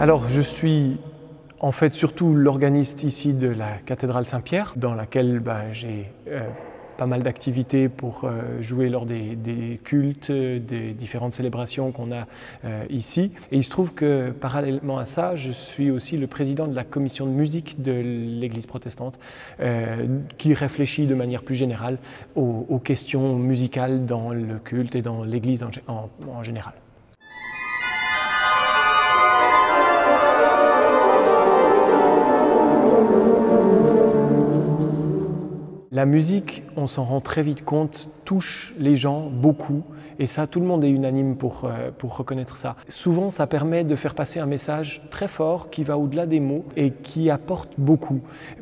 Alors je suis en fait surtout l'organiste ici de la cathédrale Saint-Pierre, dans laquelle bah, j'ai euh, pas mal d'activités pour euh, jouer lors des, cultes, des différentes célébrations qu'on a euh, ici. Et il se trouve que parallèlement à ça, je suis aussi le président de la commission de musique de l'Église protestante, qui réfléchit de manière plus générale aux, questions musicales dans le culte et dans l'Église en général. La musique, on s'en rend très vite compte, touche les gens beaucoup. Et ça, tout le monde est unanime pour, euh, pour reconnaître ça. Souvent, ça permet de faire passer un message très fort qui va au-delà des mots et qui apporte beaucoup.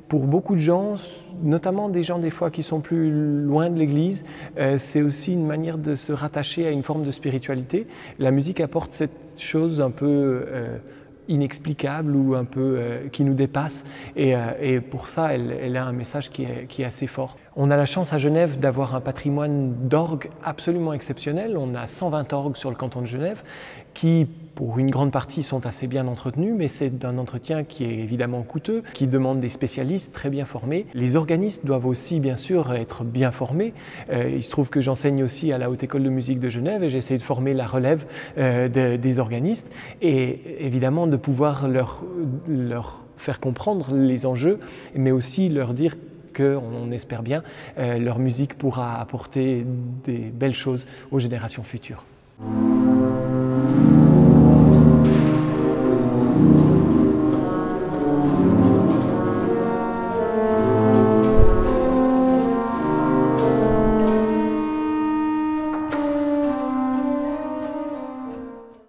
Pour beaucoup de gens, notamment des gens des fois qui sont plus loin de l'Église, euh, c'est aussi une manière de se rattacher à une forme de spiritualité. La musique apporte cette chose un peu... Euh, inexplicable ou un peu euh, qui nous dépasse. Et, euh, pour ça, elle, a un message qui est, qui est, assez fort. On a la chance à Genève d'avoir un patrimoine d'orgues absolument exceptionnel. On a 120 orgues sur le canton de Genève qui, pour une grande partie, sont assez bien entretenus, mais c'est un entretien qui est évidemment coûteux, qui demande des spécialistes très bien formés. Les organistes doivent aussi, bien sûr, être bien formés. Euh, il se trouve que j'enseigne aussi à la Haute École de musique de Genève et j'essaie de former la relève euh, des organistes et évidemment de pouvoir leur, leur faire comprendre les enjeux, mais aussi leur dire qu'on espère bien, euh, leur musique pourra apporter des belles choses aux générations futures.